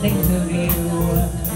think of you.